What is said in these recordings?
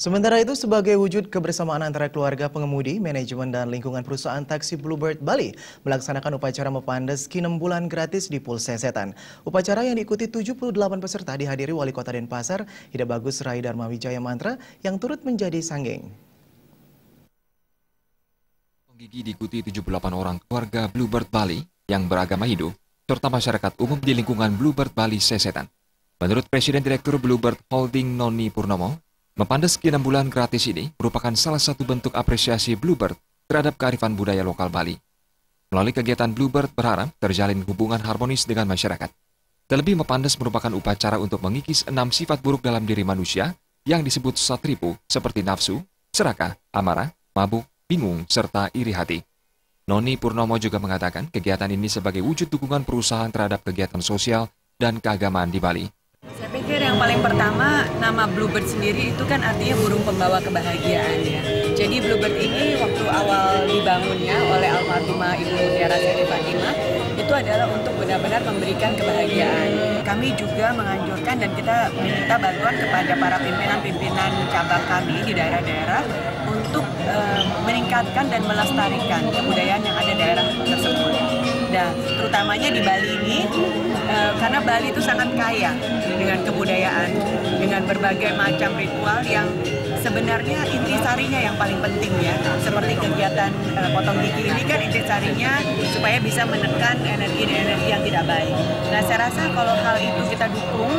Sementara itu, sebagai wujud kebersamaan antara keluarga pengemudi, manajemen dan lingkungan perusahaan taksi Bluebird Bali melaksanakan upacara mepandas kinem bulan gratis di Pul Sesetan. Upacara yang diikuti 78 peserta dihadiri Wali Kota Denpasar, Ida Bagus Rai Dharma Wijaya Mantra, yang turut menjadi sanggeng. Gigi diikuti 78 orang keluarga Bluebird Bali yang beragama Hindu, serta masyarakat umum di lingkungan Bluebird Bali Sesetan. Menurut Presiden Direktur Bluebird Holding Noni Purnomo, Mempandas enam bulan gratis ini merupakan salah satu bentuk apresiasi Bluebird terhadap kearifan budaya lokal Bali. Melalui kegiatan Bluebird berharap terjalin hubungan harmonis dengan masyarakat. Terlebih Mepandas merupakan upacara untuk mengikis enam sifat buruk dalam diri manusia yang disebut satripu seperti nafsu, serakah, amarah, mabuk, bingung, serta iri hati. Noni Purnomo juga mengatakan kegiatan ini sebagai wujud dukungan perusahaan terhadap kegiatan sosial dan keagamaan di Bali paling pertama nama bluebird sendiri itu kan artinya burung pembawa kebahagiaan ya. Jadi bluebird ini waktu awal dibangunnya oleh almarhumah Ibu Tiara Siti Fatimah itu adalah untuk benar-benar memberikan kebahagiaan. Kami juga menganjurkan dan kita meminta bantuan kepada para pimpinan-pimpinan cabang kami di daerah-daerah untuk uh, meningkatkan dan melestarikan kebudayaan yang ada di daerah tersebut. Dan terutamanya di Bali ini, Bali itu sangat kaya dengan kebudayaan, dengan berbagai macam ritual yang sebenarnya intisarinya yang paling penting ya. Seperti kegiatan uh, potong gigi ini kan intisarinya supaya bisa menekan energi-energi yang tidak baik. Nah saya rasa kalau hal itu kita dukung,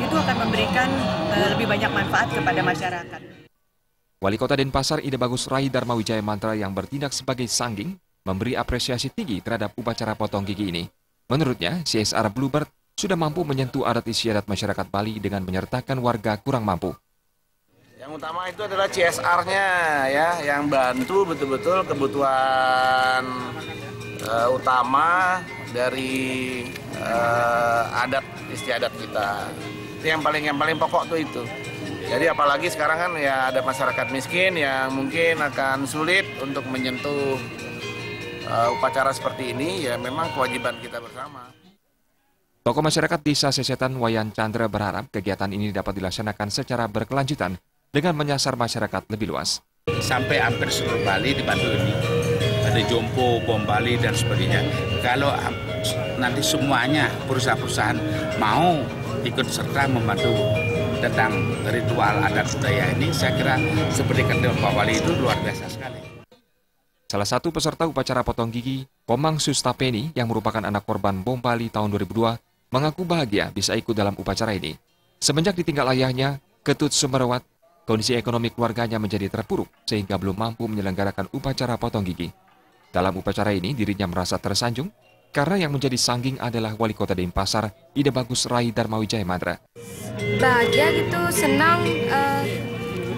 itu akan memberikan uh, lebih banyak manfaat kepada masyarakat. Wali Kota Denpasar Ide Bagus Rai Dharma Wijaya Mantra yang bertindak sebagai sangging memberi apresiasi tinggi terhadap upacara potong gigi ini. Menurutnya, CSR Bluebird sudah mampu menyentuh adat istiadat masyarakat Bali dengan menyertakan warga kurang mampu. Yang utama itu adalah CSR-nya ya, yang bantu betul-betul kebutuhan uh, utama dari uh, adat istiadat kita. Itu yang paling yang paling pokok tuh itu. Jadi apalagi sekarang kan ya ada masyarakat miskin yang mungkin akan sulit untuk menyentuh uh, upacara seperti ini ya memang kewajiban kita bersama. Tokoh masyarakat Desa Sesetan Wayan Chandra berharap kegiatan ini dapat dilaksanakan secara berkelanjutan dengan menyasar masyarakat lebih luas. Sampai hampir seluruh Bali dibantu ini. Ada Jompo, Bom Bali, dan sebagainya. Kalau nanti semuanya perusahaan-perusahaan mau ikut serta membantu tentang ritual adat budaya ini, saya kira seperti kata Pak Wali itu luar biasa sekali. Salah satu peserta upacara potong gigi, Komang Sustapeni yang merupakan anak korban bom Bali tahun 2002, mengaku bahagia bisa ikut dalam upacara ini. Semenjak ditinggal ayahnya, Ketut Sumerwat, kondisi ekonomi keluarganya menjadi terpuruk sehingga belum mampu menyelenggarakan upacara potong gigi. Dalam upacara ini dirinya merasa tersanjung karena yang menjadi sangging adalah wali kota Denpasar, Ide Bagus Rai Dharma Wijaya Madra. Bahagia gitu, senang, uh,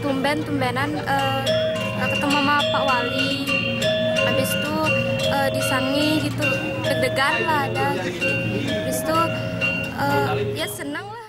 tumben-tumbenan uh, ketemu sama Pak Wali, habis itu uh, disangi gitu deg-degan lah ada gitu ya senang lah